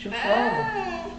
sentiu?